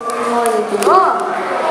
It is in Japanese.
モー